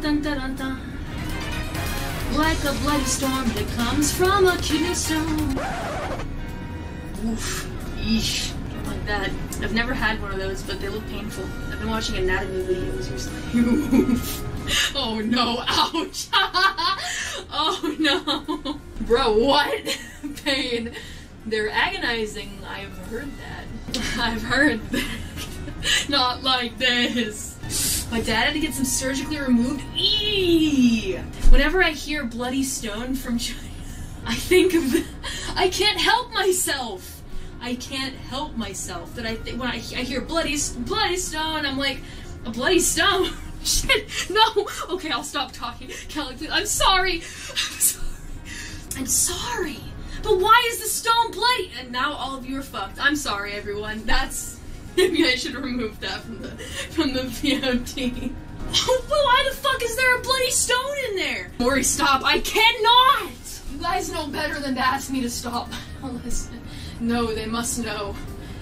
dun dun dun dun. Like a bloody storm that comes from a kidney stone. Oof. Yeesh. Like that. I've never had one of those, but they look painful. I've been watching anatomy videos recently. Oof. Oh no, ouch! oh no! Bro, what? Pain. They're agonizing. I've heard that. I've heard that. Not like this. My dad had to get some surgically removed. Eee! Whenever I hear bloody stone from China, I think of the, I can't help myself. I can't help myself that I th- when I, I hear bloody bloody stone, I'm like a bloody stone. Shit, no. Okay, I'll stop talking. Calli, please. I'm sorry. I'm sorry. I'm sorry. But why is the stone bloody? And now all of you are fucked. I'm sorry, everyone. That's maybe I should remove that from the the but why the fuck is there a bloody stone in there? Mori, stop! I cannot. You guys know better than to ask me to stop. No, they must know.